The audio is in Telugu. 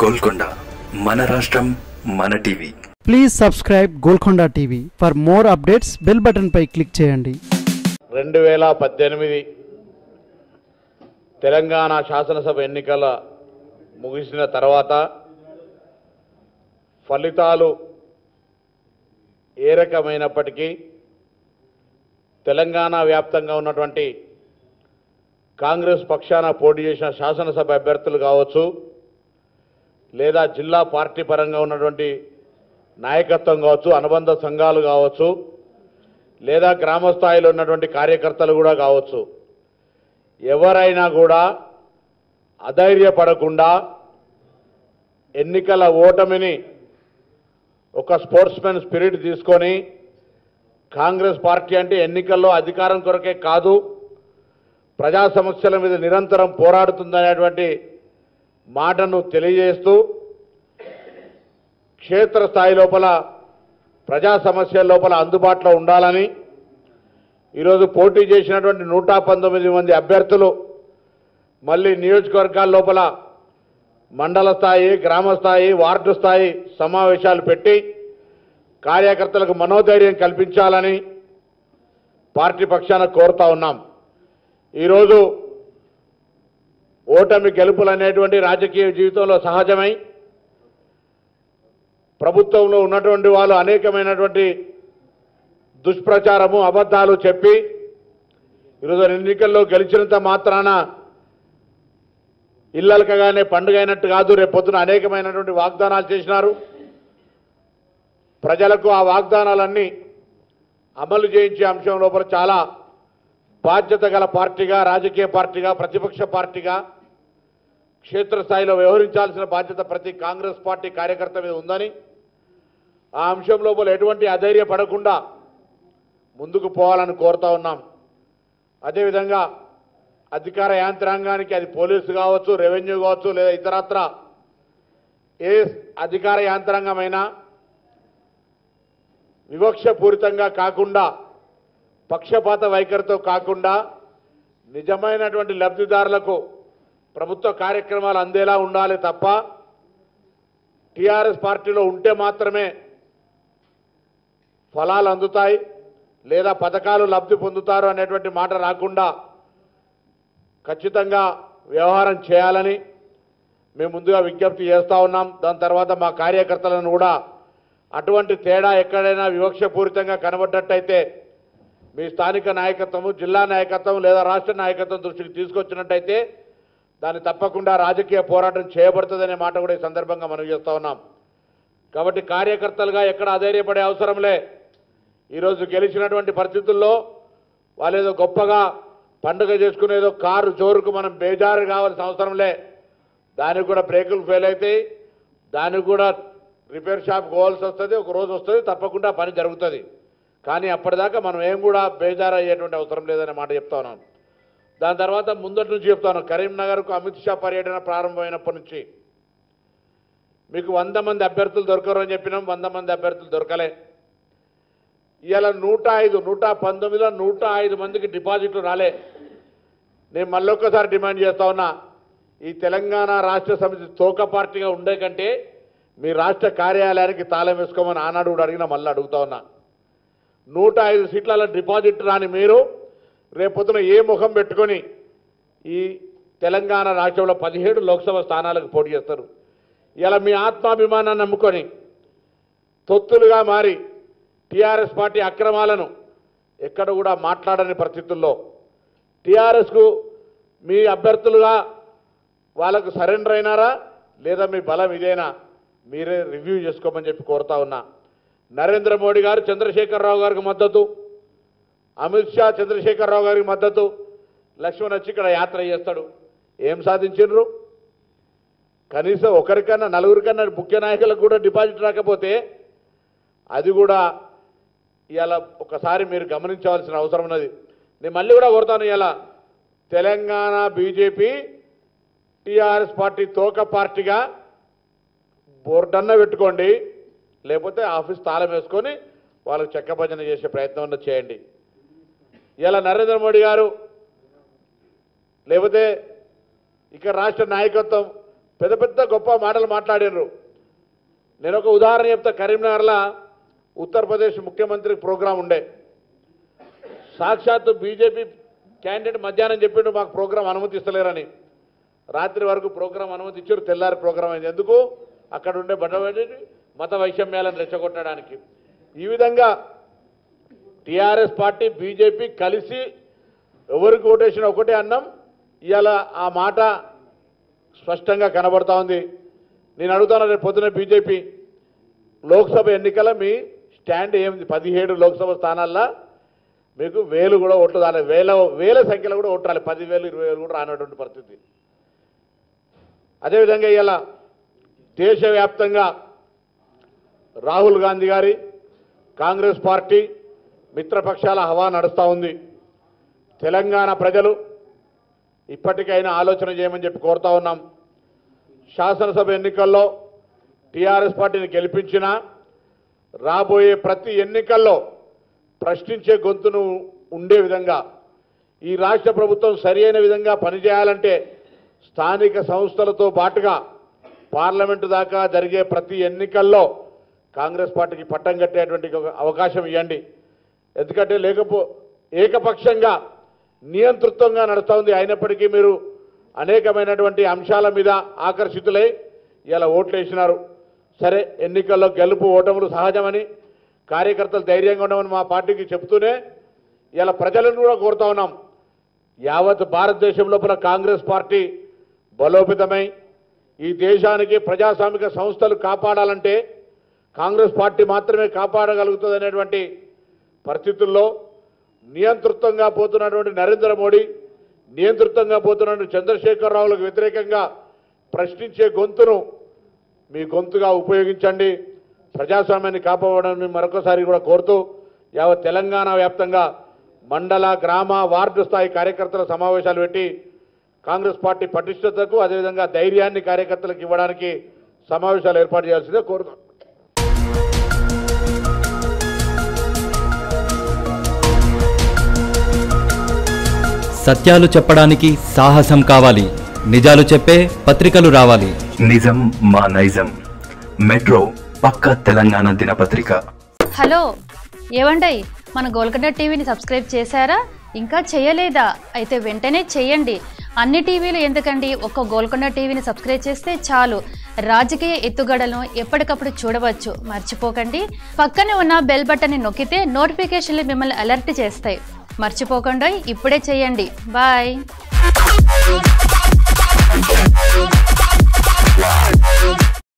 గోల్కొండ మన రాష్ట్రం మన TV. Please subscribe Golconda TV for more updates bell button pi click చేయండి. రెండు వేల పద్దెనిమిది తెలంగాణ శాసనసభ ఎన్నికల ముగిసిన తర్వాత ఫలితాలు ఏ రకమైనప్పటికీ తెలంగాణ వ్యాప్తంగా ఉన్నటువంటి కాంగ్రెస్ పక్షాన పోటీ చేసిన శాసనసభ అభ్యర్థులు కావచ్చు లేదా జిల్లా పార్టీ పరంగా ఉన్నటువంటి నాయకత్వం కావచ్చు అనుబంధ సంఘాలు కావచ్చు లేదా గ్రామ స్థాయిలో ఉన్నటువంటి కార్యకర్తలు కూడా కావచ్చు. ఎవరైనా కూడా అధైర్యపడకుండా ఎన్నికల ఓటమిని ఒక స్పోర్ట్స్మెన్ స్పిరిట్ తీసుకొని కాంగ్రెస్ పార్టీ అంటే ఎన్నికల్లో అధికారం కొరకే కాదు ప్రజా సమస్యల మీద నిరంతరం పోరాడుతుందనేటువంటి మాటను తెలియజేస్తూ క్షేత్రస్థాయి లోపల ప్రజా సమస్యల లోపల అందుబాటులో ఉండాలని ఈరోజు పోటీ చేసినటువంటి నూట పంతొమ్మిది మంది అభ్యర్థులు మళ్ళీ నియోజకవర్గాల లోపల మండల స్థాయి గ్రామ స్థాయి వార్డు స్థాయి సమావేశాలు పెట్టి కార్యకర్తలకు మనోధైర్యం కల్పించాలని పార్టీ పక్షాన కోరుతా ఉన్నాం. ఈరోజు ఓటమి గెలుపులు అనేటువంటి రాజకీయ జీవితంలో సహజమై ప్రభుత్వంలో ఉన్నటువంటి వాళ్ళు అనేకమైనటువంటి దుష్ప్రచారము అబద్ధాలు చెప్పి ఈరోజు ఎన్నికల్లో గెలిచినంత మాత్రాన ఇల్లలకగానే పండుగ అయినట్టు కాదు రేపు పొద్దున అనేకమైనటువంటి వాగ్దానాలు చేసినారు. ప్రజలకు ఆ వాగ్దానాలన్నీ అమలు చేయించే అంశం లోపల చాలా బాధ్యత గల పార్టీగా రాజకీయ పార్టీగా ప్రతిపక్ష పార్టీగా క్షేత్రస్థాయిలో వ్యవహరించాల్సిన బాధ్యత ప్రతి కాంగ్రెస్ పార్టీ కార్యకర్త మీద ఉందని ఆ అంశం లోపల ఎటువంటి అధైర్యపడకుండా ముందుకు పోవాలని కోరుతా ఉన్నాం. అదేవిధంగా అధికార యాంత్రాంగానికి అది పోలీసు కావచ్చు రెవెన్యూ కావచ్చు లేదా ఇతరత్ర ఏ అధికార యాంత్రాంగమైనా వివక్షపూరితంగా కాకుండా పక్షపాత వైఖరితో కాకుండా నిజమైనటువంటి లబ్ధిదారులకు ప్రభుత్వ కార్యక్రమాలు అందేలా ఉండాలి తప్ప టీఆర్ఎస్ పార్టీలో ఉంటే మాత్రమే ఫలాలు అందుతాయి లేదా పథకాలు లబ్ధి పొందుతారు అనేటువంటి మాట రాకుండా ఖచ్చితంగా వ్యవహారం చేయాలని మేము ముందుగా విజ్ఞప్తి చేస్తూ ఉన్నాం. దాని తర్వాత మా కార్యకర్తలను కూడా అటువంటి తేడా ఎక్కడైనా వివక్షపూరితంగా కనబడ్డట్టయితే మీ స్థానిక నాయకత్వము జిల్లా నాయకత్వం లేదా రాష్ట్ర నాయకత్వం దృష్టికి తీసుకొచ్చినట్టయితే దాన్ని తప్పకుండా రాజకీయ పోరాటం చేయబడుతుందనే మాట కూడా ఈ సందర్భంగా మనం చేస్తూ ఉన్నాం. కాబట్టి కార్యకర్తలుగా ఎక్కడ అధైర్యపడే అవసరంలే ఈరోజు గెలిచినటువంటి పరిస్థితుల్లో వాళ్ళేదో గొప్పగా పండుగ చేసుకునేదో కారు జోరుకు మనం బేజారు కావాల్సిన అవసరంలే దానికి కూడా బ్రేకులు ఫెయిల్ అవుతాయి దానికి కూడా రిపేర్ షాప్ పోవాల్సి వస్తుంది ఒక రోజు వస్తుంది తప్పకుండా పని జరుగుతుంది. కానీ అప్పటిదాకా మనం ఏం కూడా బేజారు అయ్యేటువంటి అవసరం లేదనే మాట చెప్తా ఉన్నాను దాని తర్వాత ముందటి నుంచి చెప్తాను కరీంనగర్కు అమిత్ షా పర్యటన ప్రారంభమైనప్పటి నుంచి. మీకు వంద మంది అభ్యర్థులు దొరకరు అని చెప్పినాం వంద మంది అభ్యర్థులు దొరకలే. ఇవాళ నూట ఐదు నూట పంతొమ్మిదిలో నూట ఐదు మందికి డిపాజిట్లు రాలే. నేను మళ్ళొక్కసారి డిమాండ్ చేస్తా ఉన్నా ఈ తెలంగాణ రాష్ట్ర సమితి తోక పార్టీగా ఉండే కంటే మీ రాష్ట్ర కార్యాలయానికి తాళం వేసుకోమని ఆనాడు కూడా అడిగినా మళ్ళీ అడుగుతా ఉన్నా. నూట ఐదు సీట్ల డిపాజిట్ రాని మీరు రేపొద్దున ఏ ముఖం పెట్టుకొని ఈ తెలంగాణ రాష్ట్రంలో పదిహేడు లోక్సభ స్థానాలకు పోటీ చేస్తారు. ఇలా మీ ఆత్మాభిమానాన్ని నమ్ముకొని తొత్తులుగా మారి టీఆర్ఎస్ పార్టీ అక్రమాలను ఎక్కడ కూడా మాట్లాడని పరిస్థితుల్లో టీఆర్ఎస్కు మీ అభ్యర్థులుగా వాళ్ళకు సరెండర్ అయినారా? లేదా మీ బలం ఇదేనా? మీరే రివ్యూ చేసుకోమని చెప్పి కోరుతా ఉన్నా. నరేంద్ర మోడీ గారు చంద్రశేఖరరావు గారికి మద్దతు. అమిత్ షా చంద్రశేఖరరావు గారికి మద్దతు. లక్ష్మణ్ వచ్చి ఇక్కడ యాత్ర చేస్తాడు. ఏం సాధించిండ్రు? కనీసం ఒకరికన్నా నలుగురికన్నా ముఖ్య నాయకులకు కూడా డిపాజిట్ రాకపోతే అది కూడా ఇవాళ ఒకసారి మీరు గమనించవలసిన అవసరం ఉన్నది. నేను మళ్ళీ కూడా కోరుతాను ఇలా తెలంగాణ బీజేపీ టీఆర్ఎస్ పార్టీ తోక పార్టీగా బోర్డన్న పెట్టుకోండి. లేకపోతే ఆఫీస్ తాళం వేసుకొని వాళ్ళకు చెక్క భజన చేసే ప్రయత్నం చేయండి. ఇలా నరేంద్ర మోడీ గారు లేకపోతే ఇక రాష్ట్ర నాయకత్వం పెద్ద పెద్ద గొప్ప మాటలు మాట్లాడినారు నేను ఒక ఉదాహరణ చెప్తా. కరీంనగర్లో ఉత్తరప్రదేశ్ ముఖ్యమంత్రి ప్రోగ్రాం ఉండే. సాక్షాత్తు బీజేపీ క్యాండిడేట్ మధ్యాహ్నం చెప్పిండు మాకు ప్రోగ్రాం అనుమతిస్తలేరని. రాత్రి వరకు ప్రోగ్రాం అనుమతి ఇచ్చారు తెల్లారి ప్రోగ్రాం అయింది. ఎందుకు? అక్కడ ఉండే బట్టబడి మత వైషమ్యాలను రెచ్చగొట్టడానికి. ఈ విధంగా టీఆర్ఎస్ పార్టీ బీజేపీ కలిసి ఎవరికి ఓటేసిన ఒకటే అన్నం ఇవాళ ఆ మాట స్పష్టంగా కనబడతా ఉంది. నేను అడుగుతాను రేపు పొద్దున బీజేపీ లోక్సభ ఎన్నికల మీ స్టాండ్ ఏమిది? పదిహేడు లోక్సభ స్థానాల్లో మీకు వేలు కూడా ఓట్లు రాలి. వేల వేల సంఖ్యలో కూడా ఓట్లు రాలేదు పదివేలు ఇరవై వేలు కూడా రానటువంటి పరిస్థితి. అదేవిధంగా ఇలా దేశవ్యాప్తంగా రాహుల్ గాంధీ గారి కాంగ్రెస్ పార్టీ మిత్రపక్షాల హవా నడుస్తూ ఉంది. తెలంగాణ ప్రజలు ఇప్పటికైనా ఆలోచన చేయమని చెప్పి కోరుతా ఉన్నాం. శాసనసభ ఎన్నికల్లో టీఆర్ఎస్ పార్టీని గెలిపించినా రాబోయే ప్రతి ఎన్నికల్లో ప్రశ్నించే గొంతును ఉండే విధంగా ఈ రాష్ట్ర ప్రభుత్వం సరియైన విధంగా పనిచేయాలంటే స్థానిక సంస్థలతో పాటుగా పార్లమెంటు దాకా జరిగే ప్రతి ఎన్నికల్లో కాంగ్రెస్ పార్టీకి పట్టం కట్టేటువంటి అవకాశం ఇవ్వండి. ఎందుకంటే లేకపో ఏకపక్షంగా నియంతృత్వంగా నడుస్తూ ఉంది అయినప్పటికీ మీరు అనేకమైనటువంటి అంశాల మీద ఆకర్షితులై ఇలా ఓట్లేసినారు. సరే ఎన్నికల్లో గెలుపు ఓటములు సహజమని కార్యకర్తలు ధైర్యంగా ఉండమని మా పార్టీకి చెప్తూనే ఇలా ప్రజలను కూడా కోరుతా ఉన్నాం. యావత్ భారతదేశం లోపల కాంగ్రెస్ పార్టీ బలోపేతమై ఈ దేశానికి ప్రజాస్వామిక సంస్థలు కాపాడాలంటే కాంగ్రెస్ పార్టీ మాత్రమే కాపాడగలుగుతుంది అనేటువంటి పరిస్థితుల్లో నియంతృత్వంగా పోతున్నటువంటి నరేంద్ర మోడీ నియంతృత్వంగా పోతున్నటువంటి చంద్రశేఖరరావులకు వ్యతిరేకంగా ప్రశ్నించే గొంతును మీ గొంతుగా ఉపయోగించండి. ప్రజాస్వామ్యాన్ని కాపాడడం మరొకసారి కూడా కోరుతూ యావత్ తెలంగాణ వ్యాప్తంగా మండల గ్రామ వార్డు స్థాయి కార్యకర్తల సమావేశాలు పెట్టి కాంగ్రెస్ పార్టీ పటిష్టతకు అదేవిధంగా ధైర్యాన్ని కార్యకర్తలకు ఇవ్వడానికి సమావేశాలు ఏర్పాటు చేయాల్సిందే కోరుతాం సత్యాలు చెప్పడానికి సాహసం కావాలి. నిజాలు చెప్పే పత్రికలు రావాలి. నిజం మా నైజం. మెట్రో పక్క తెలంగాణ దినపత్రిక. హలో ఏవండయ్ మన గోల్కొండ టీవీని సబ్స్క్రైబ్ చేశారా? ఇంకా చేయలేదా? అయితే వెంటనే చేయండి. అన్ని టీవీలు ఎందుకండి? ఒక్క గోల్కొండ టీవీని సబ్స్క్రైబ్ చేస్తే చాలు. రాజకీయ ఎత్తుగడలను ఎప్పటికప్పుడు చూడవచ్చు. మర్చిపోకండి. పక్కనే ఉన్న బెల్ బటన్ని నొక్కితే నోటిఫికేషన్లు మిమ్మల్ని అలర్ట్ చేస్తాయి. మర్చిపోకుండా ఇప్పుడే చేయండి. బాయ్